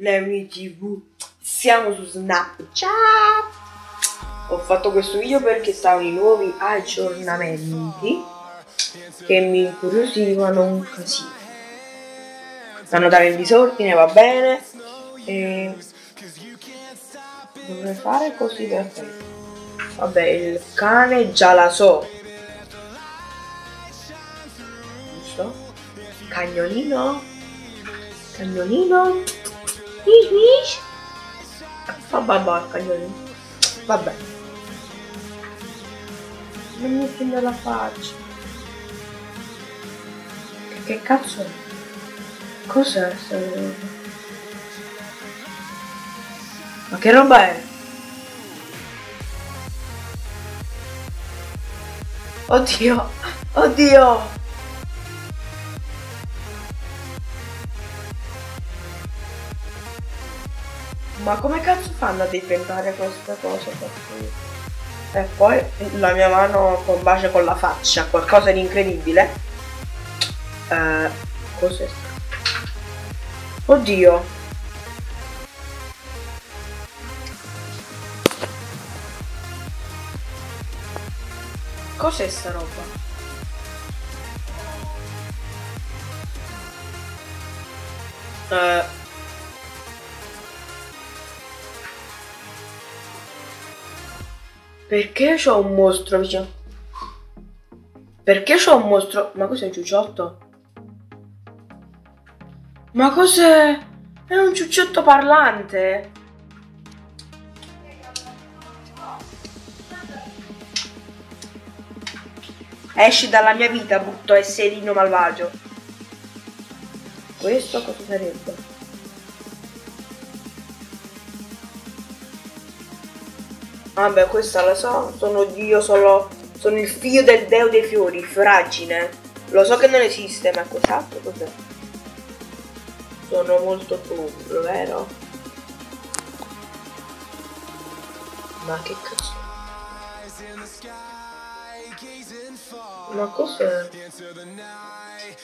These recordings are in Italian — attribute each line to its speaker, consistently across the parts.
Speaker 1: Leoni TV. Siamo su Snapchat. Ho fatto questo video perché stavano i nuovi aggiornamenti che mi incuriosivano un casino. Da notare il disordine, va bene. E dovrei fare così perfetto. Vabbè, il cane già la so. Giusto? Cagnolino? Cagnolino? Babà il cagnolino. Vabbè. Non mi prende la faccia. Che, che cazzo è? Cos'è sta roba? Ma che roba è? Oddio, oddio. Ma come cazzo fanno a diventare queste cose. E poi la mia mano combacia con la faccia, qualcosa di incredibile. Eh, cos'è? Oddio. Cos'è sta roba? Eh, perché c'ho un mostro vicino? Perché c'ho un mostro? Ma cos'è un ciucciotto? Ma cos'è? È un ciucciotto parlante? Esci dalla mia vita, brutto esserino malvagio. Questo cosa sarebbe? Vabbè, questa la so, sono io, solo, sono il figlio del deo dei fiori, Fragine. Lo so che non esiste, ma cos'altro cos'è? Sono molto povero, vero? Ma che cazzo? Ma cos'è?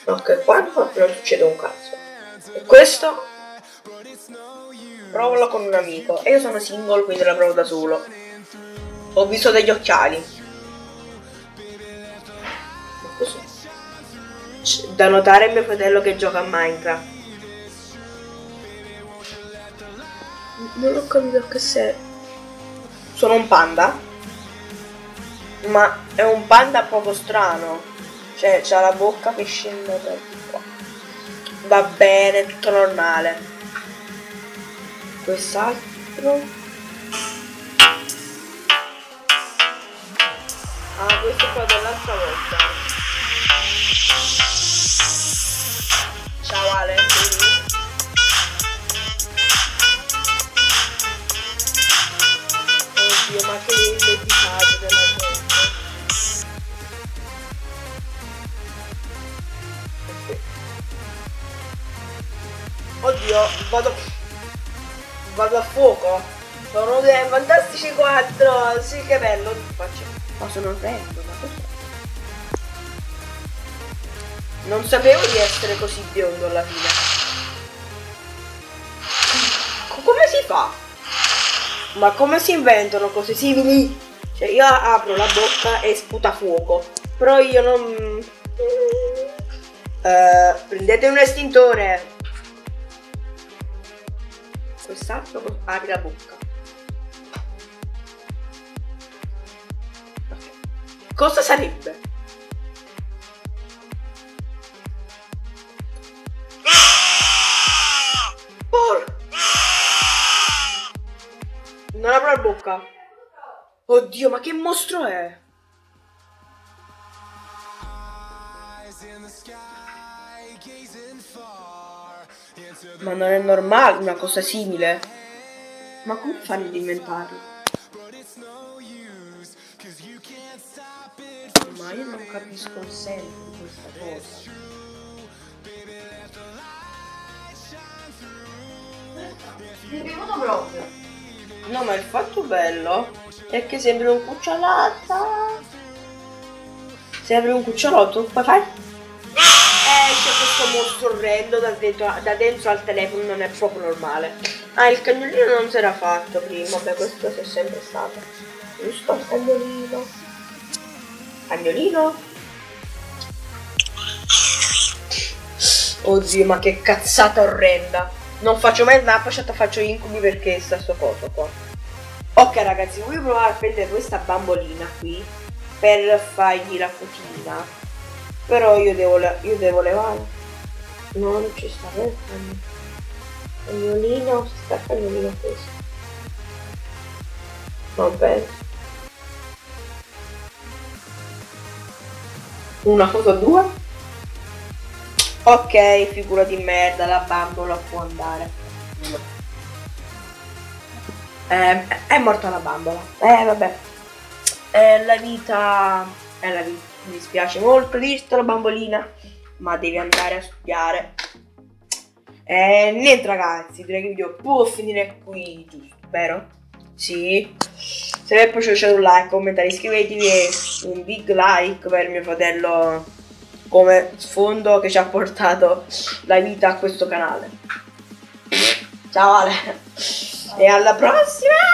Speaker 1: Ok, qua non succede un cazzo. E questo? Provalo con un amico. E io sono single, quindi la provo da solo. Ho visto degli occhiali. Ma cos'è? Da notare mio fratello che gioca a Minecraft. Non ho capito che sei. Sono un panda? Ma è un panda proprio strano. Cioè, c'ha la bocca che scende da qua. Va bene, tutto normale. Quest'altro. Ah, questo qua dell'altra volta. Ciao Ale. Oddio, ma che l'episodio della gente. Oddio, vado. Vado a fuoco. Sono dei fantastici 4. Sì, che bello. Faccio. Ma sono orrendo, ma cos'è? Non sapevo di essere così biondo alla fine. Co- Come si fa? Ma come si inventano cose simili? Cioè io apro la bocca e sputa fuoco. Però io non... Eh, prendete un estintore. Quest'altro apri la bocca. Cosa sarebbe? Por... Non apro la bocca. Oddio, ma che mostro è? Ma non è normale una cosa simile. Ma come fanno ad inventarlo? Io non capisco il senso di questa cosa.
Speaker 2: Mi è piaciuto proprio.
Speaker 1: No, ma il fatto bello è che sembra un cucciolotto. Sembra un cucciolotto. Poi fai. Esce questo questo mostro orrendo da dentro, da dentro al telefono non è proprio normale. Ah, il cagnolino non si era fatto prima, vabbè questo c'è sempre stato. Giusto il cagnolino. Cagnolino? Oddio, ma che cazzata orrenda. Non faccio mai Snapchat, faccio incubi perché sta sto coso qua. Ok ragazzi, voglio provare a prendere questa bambolina qui per fargli la cucina. Però io devo, io devo levare. No, non ci sta per il cagnolino. Sta cagnolino questo. Non Una foto due. Ok, figura di merda, la bambola può andare. Eh, è morta la bambola. Eh, vabbè. Eh, la vita... È la vita. Mi dispiace molto dirtelo, bambolina, ma devi andare a studiare. Eh, niente ragazzi, direi che il video può finire qui, giusto, vero? Sì. Se vi è piaciuto lasciate un like, commentate, iscrivetevi e un big like per mio fratello come sfondo che ci ha portato la vita a questo canale. Ciao Ale e alla prossima!